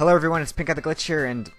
Hello everyone, it's PinkEye the Glitch here, and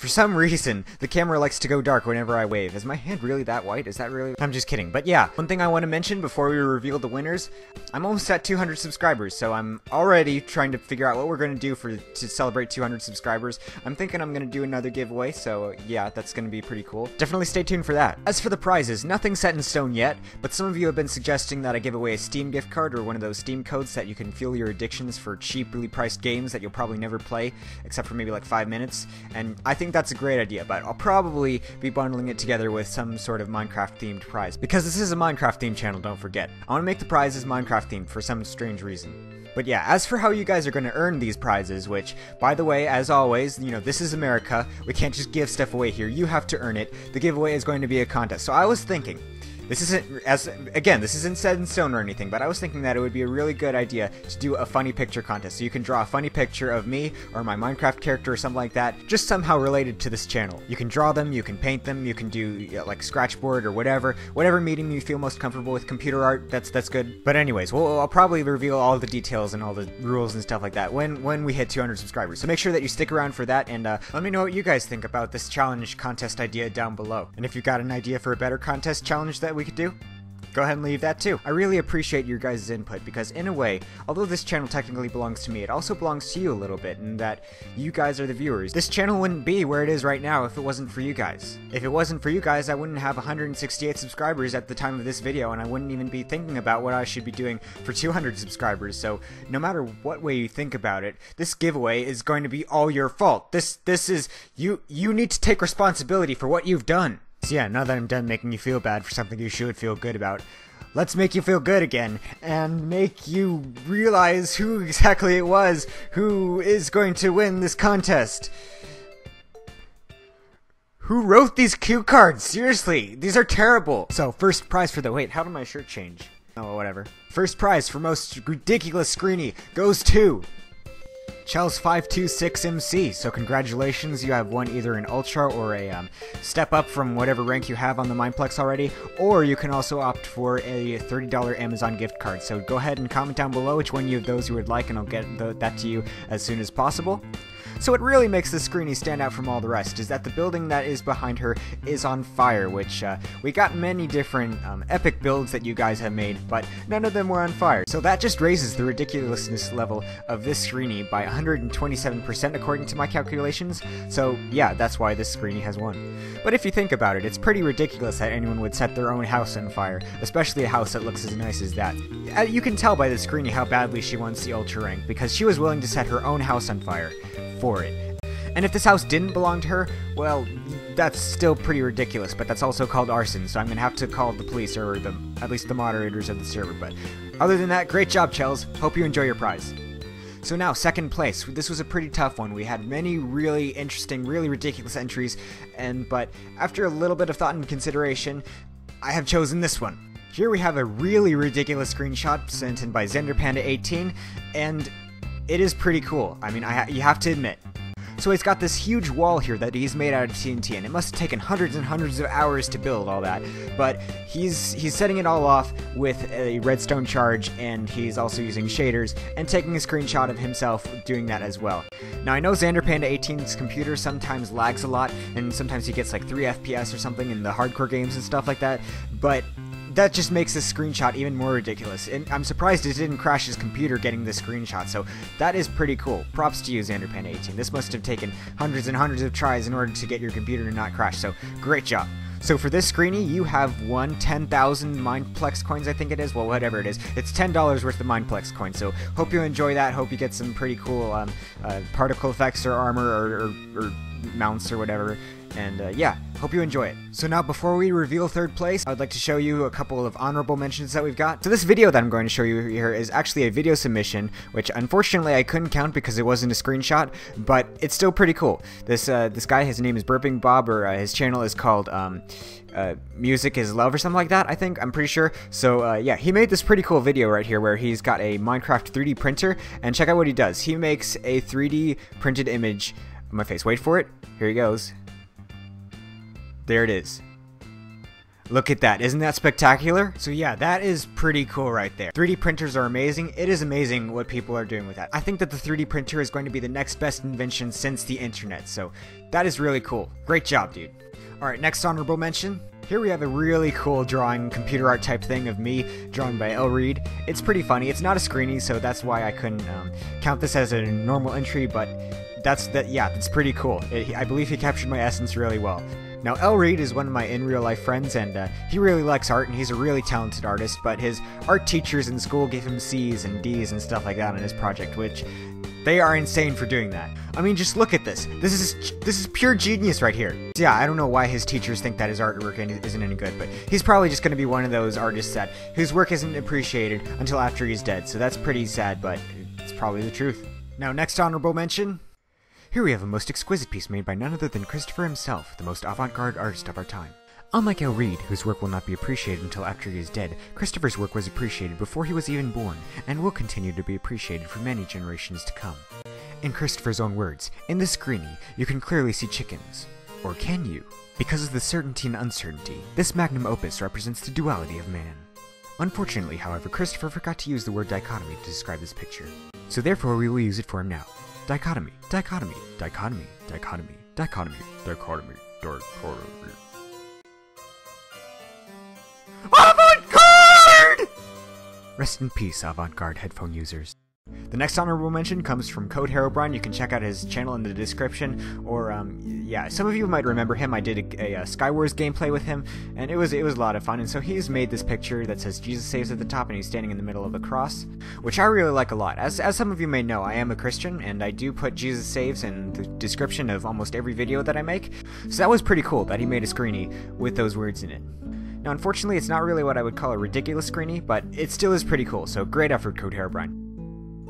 for some reason, the camera likes to go dark whenever I wave. Is my hand really that white? Is that really? I'm just kidding. But yeah, one thing I want to mention before we reveal the winners, I'm almost at 200 subscribers, so I'm already trying to figure out what we're going to do for to celebrate 200 subscribers. I'm thinking I'm going to do another giveaway, so yeah, that's going to be pretty cool. Definitely stay tuned for that. As for the prizes, nothing set in stone yet, but some of you have been suggesting that I give away a Steam gift card or one of those Steam codes that you can fuel your addictions for cheaply priced games that you'll probably never play, except for maybe like five minutes. And I think that's a great idea, but I'll probably be bundling it together with some sort of Minecraft themed prize. Because this is a Minecraft themed channel, don't forget. I want to make the prizes Minecraft themed for some strange reason. But yeah, as for how you guys are going to earn these prizes, which, by the way, as always, you know, this is America. We can't just give stuff away here. You have to earn it. The giveaway is going to be a contest. So I was thinking, this isn't as again, this isn't set in stone or anything, but I was thinking that it would be a really good idea to do a funny picture contest. So you can draw a funny picture of me or my Minecraft character or something like that, just somehow related to this channel. You can draw them, you can paint them, you can do you know, like scratchboard or whatever, whatever medium you feel most comfortable with. Computer art, that's that's good. But anyways, we'll, I'll probably reveal all the details and all the rules and stuff like that when when we hit 200 subscribers. So make sure that you stick around for that and uh, let me know what you guys think about this challenge contest idea down below. And if you've got an idea for a better contest challenge that we could do, go ahead and leave that too. I really appreciate your guys' input because in a way, although this channel technically belongs to me, it also belongs to you a little bit in that you guys are the viewers. This channel wouldn't be where it is right now if it wasn't for you guys. If it wasn't for you guys, I wouldn't have 168 subscribers at the time of this video and I wouldn't even be thinking about what I should be doing for 200 subscribers. So no matter what way you think about it, this giveaway is going to be all your fault. This this is you you need to take responsibility for what you've done. So yeah, now that I'm done making you feel bad for something you should feel good about, let's make you feel good again and make you realize who exactly it was who is going to win this contest. Who wrote these cue cards? Seriously, these are terrible. So, first prize for the wait, how did my shirt change? Oh, whatever. First prize for most ridiculous screeny goes to Chels 526MC. So congratulations, you have won either an Ultra or a um, step up from whatever rank you have on the Mineplex already, or you can also opt for a $30 Amazon gift card. So go ahead and comment down below which one you of those you would like, and I'll get the, that to you as soon as possible. So what really makes this Screeny stand out from all the rest is that the building that is behind her is on fire, which uh, we got many different um, epic builds that you guys have made, but none of them were on fire. So that just raises the ridiculousness level of this Screeny by 127% according to my calculations, so yeah, that's why this Screeny has won. But if you think about it, it's pretty ridiculous that anyone would set their own house on fire, especially a house that looks as nice as that. Uh, you can tell by the Screeny how badly she wants the Ultra rank, because she was willing to set her own house on fire for it. And if this house didn't belong to her, well, that's still pretty ridiculous, but that's also called arson, so I'm gonna have to call the police or the at least the moderators of the server. But other than that, great job, Chels. Hope you enjoy your prize. So now, second place. This was a pretty tough one. We had many really interesting, really ridiculous entries, and but after a little bit of thought and consideration, I have chosen this one. Here we have a really ridiculous screenshot sent in by ZanderPanda18, and it is pretty cool. I mean, I ha you have to admit. So he's got this huge wall here that he's made out of TNT, and it must have taken hundreds and hundreds of hours to build all that. But he's he's setting it all off with a redstone charge, and he's also using shaders and taking a screenshot of himself doing that as well. Now I know ZanderPanda18's computer sometimes lags a lot, and sometimes he gets like 3 FPS or something in the hardcore games and stuff like that, but that just makes this screenshot even more ridiculous. And I'm surprised it didn't crash his computer getting this screenshot, so that is pretty cool. Props to you, ZanderPanda18. This must have taken hundreds and hundreds of tries in order to get your computer to not crash, so great job. So for this screeny, you have won 10,000 Mineplex coins, I think it is. Well, whatever it is. It's $10 worth of Mineplex coins, so hope you enjoy that. Hope you get some pretty cool um, uh, particle effects or armor or, or, or mounts or whatever. And uh, yeah, hope you enjoy it. So now before we reveal third place, I'd like to show you a couple of honorable mentions that we've got. So this video that I'm going to show you here is actually a video submission, which unfortunately I couldn't count because it wasn't a screenshot, but it's still pretty cool. This uh, this guy, his name is Burping Bob, or uh, his channel is called um, uh, Music is Love or something like that, I think, I'm pretty sure. So uh, yeah, he made this pretty cool video right here where he's got a Minecraft 3D printer, and check out what he does. He makes a 3D printed image of my face. Wait for it. Here he goes. There it is. Look at that, isn't that spectacular? So yeah, that is pretty cool right there. 3D printers are amazing. It is amazing what people are doing with that. I think that the 3D printer is going to be the next best invention since the internet, so that is really cool. Great job, dude. Alright, next honorable mention. Here we have a really cool drawing, computer art type thing of me, drawn by L. Reed. It's pretty funny. It's not a screenie, so that's why I couldn't um, count this as a normal entry, but that's that. Yeah, that's pretty cool. It, I believe he captured my essence really well. Now, L. Reed is one of my in real life friends, and uh, he really likes art, and he's a really talented artist, but his art teachers in school gave him C's and D's and stuff like that on his project, which they are insane for doing that. I mean, just look at this. This is this is pure genius right here. Yeah, I don't know why his teachers think that his artwork isn't any good, but he's probably just going to be one of those artists that whose work isn't appreciated until after he's dead. So that's pretty sad, but it's probably the truth. Now, next honorable mention here we have a most exquisite piece made by none other than Christopher himself, the most avant-garde artist of our time. Unlike L. Reed, whose work will not be appreciated until after he is dead, Christopher's work was appreciated before he was even born, and will continue to be appreciated for many generations to come. In Christopher's own words, in this screenie, you can clearly see chickens. Or can you? Because of the certainty and uncertainty, this magnum opus represents the duality of man. Unfortunately, however, Christopher forgot to use the word dichotomy to describe this picture, so therefore we will use it for him now. Dichotomy, dichotomy, dichotomy, dichotomy, dichotomy, dichotomy, dichotomy. Avant-garde! Rest in peace, avant-garde headphone users. The next honorable mention comes from Code Herobrine. You can check out his channel in the description. Or, um, yeah, some of you might remember him. I did a, a, a, Skywars gameplay with him, and it was it was a lot of fun. And so he's made this picture that says Jesus saves at the top, and he's standing in the middle of a cross, which I really like a lot. As as some of you may know, I am a Christian, and I do put Jesus saves in the description of almost every video that I make. So that was pretty cool that he made a screenie with those words in it. Now, unfortunately, it's not really what I would call a ridiculous screenie, but it still is pretty cool. So great effort, Code Herobrine.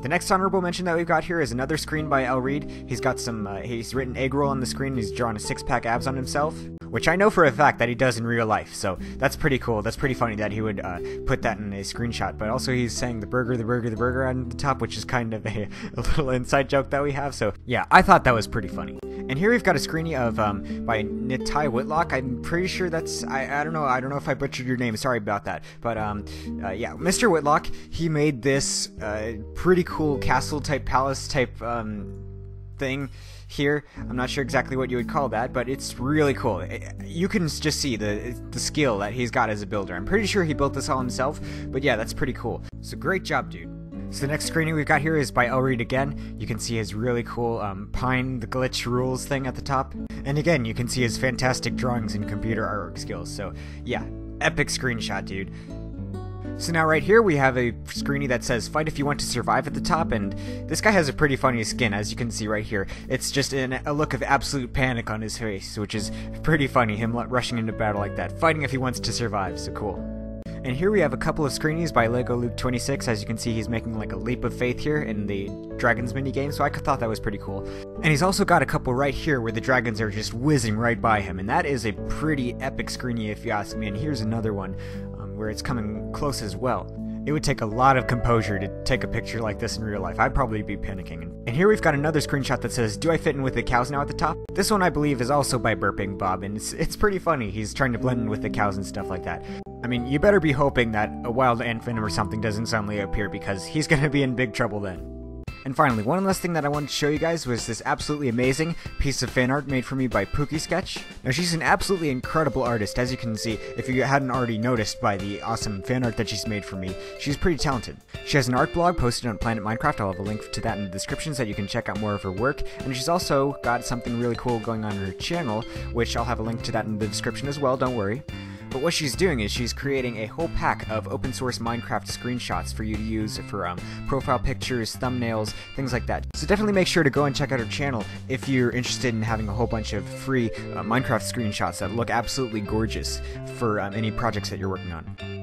The next honorable mention that we've got here is another screen by L. Reed. He's got some, uh, he's written egg roll on the screen, he's drawn a six pack abs on himself, which I know for a fact that he does in real life, so that's pretty cool. That's pretty funny that he would uh, put that in a screenshot, but also he's saying the burger, the burger, the burger on the top, which is kind of a, a little inside joke that we have, so yeah, I thought that was pretty funny. And here we've got a screenie of um, by Nitai Whitlock. I'm pretty sure that's I, I don't know I don't know if I butchered your name. Sorry about that. But um, uh, yeah, Mr. Whitlock he made this uh, pretty cool castle type palace type um, thing here. I'm not sure exactly what you would call that, but it's really cool. You can just see the the skill that he's got as a builder. I'm pretty sure he built this all himself, but yeah, that's pretty cool. So great job, dude. So the next screening we've got here is by L. Reed again. You can see his really cool um, Pine the Glitch Rules thing at the top. And again, you can see his fantastic drawings and computer artwork skills. So yeah, epic screenshot, dude. So now right here we have a screenie that says fight if you want to survive at the top and this guy has a pretty funny skin as you can see right here. It's just an, a look of absolute panic on his face which is pretty funny him rushing into battle like that. Fighting if he wants to survive, so cool. And here we have a couple of screenies by Lego Luke 26. As you can see, he's making like a leap of faith here in the Dragons minigame, so I thought that was pretty cool. And he's also got a couple right here where the dragons are just whizzing right by him, and that is a pretty epic screenie if you ask me. And here's another one um, where it's coming close as well. It would take a lot of composure to take a picture like this in real life. I'd probably be panicking. And here we've got another screenshot that says, Do I fit in with the cows now at the top? This one I believe is also by Burping Bob, and it's, it's pretty funny. He's trying to blend in with the cows and stuff like that. I mean, you better be hoping that a wild ant or something doesn't suddenly appear because he's gonna be in big trouble then. And finally, one last thing that I wanted to show you guys was this absolutely amazing piece of fan art made for me by Pookie Sketch. Now, she's an absolutely incredible artist, as you can see, if you hadn't already noticed by the awesome fan art that she's made for me. She's pretty talented. She has an art blog posted on Planet Minecraft, I'll have a link to that in the description so that you can check out more of her work, and she's also got something really cool going on her channel, which I'll have a link to that in the description as well, don't worry. But what she's doing is she's creating a whole pack of open source Minecraft screenshots for you to use for um, profile pictures, thumbnails, things like that. So definitely make sure to go and check out her channel if you're interested in having a whole bunch of free uh, Minecraft screenshots that look absolutely gorgeous for um, any projects that you're working on.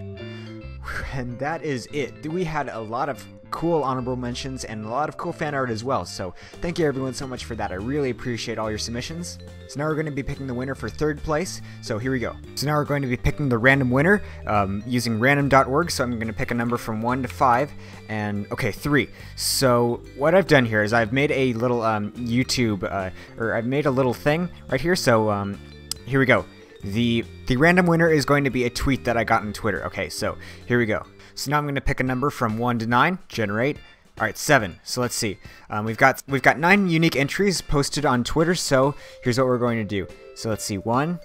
And that is it. We had a lot of cool honorable mentions and a lot of cool fan art as well. So thank you everyone so much for that. I really appreciate all your submissions. So now we're going to be picking the winner for third place. So here we go. So now we're going to be picking the random winner um, using random.org. So I'm going to pick a number from 1 to 5 and okay 3. So what I've done here is I've made a little um, YouTube uh, or I've made a little thing right here. So um, here we go. The the random winner is going to be a tweet that I got on Twitter. Okay, so here we go. So now I'm going to pick a number from 1 to 9, generate. All right, 7. So let's see. Um, we've got we've got 9 unique entries posted on Twitter, so here's what we're going to do. So let's see. One,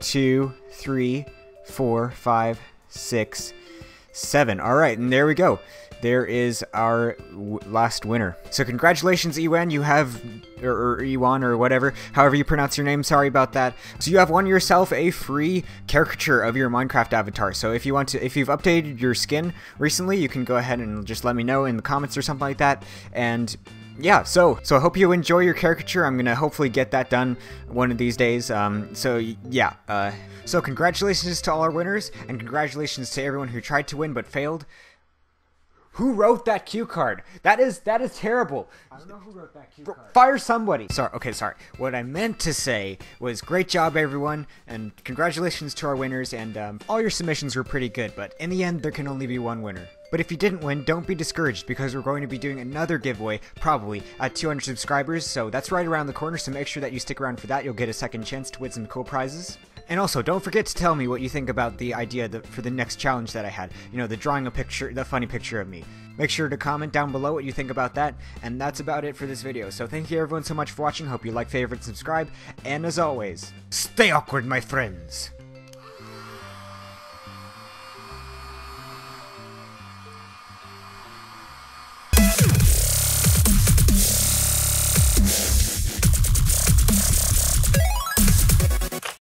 two, three, four, five, six, seven. All right, and there we go there is our last winner. So congratulations, Ewan. You have, or, or Ewan, or whatever, however you pronounce your name. Sorry about that. So you have won yourself a free caricature of your Minecraft avatar. So if you want to, if you've updated your skin recently, you can go ahead and just let me know in the comments or something like that. And yeah, so so I hope you enjoy your caricature. I'm gonna hopefully get that done one of these days. Um, so yeah. Uh, so congratulations to all our winners, and congratulations to everyone who tried to win but failed. Who wrote that cue card? That is that is terrible. I don't know who wrote that cue card. Fire somebody. Sorry. Okay, sorry. What I meant to say was great job, everyone, and congratulations to our winners. And um, all your submissions were pretty good, but in the end, there can only be one winner. But if you didn't win, don't be discouraged because we're going to be doing another giveaway, probably at 200 subscribers. So that's right around the corner. So make sure that you stick around for that. You'll get a second chance to win some cool prizes. And also, don't forget to tell me what you think about the idea that for the next challenge that I had. You know, the drawing a picture, the funny picture of me. Make sure to comment down below what you think about that. And that's about it for this video. So thank you everyone so much for watching. Hope you like, favorite, subscribe. And as always, stay awkward, my friends.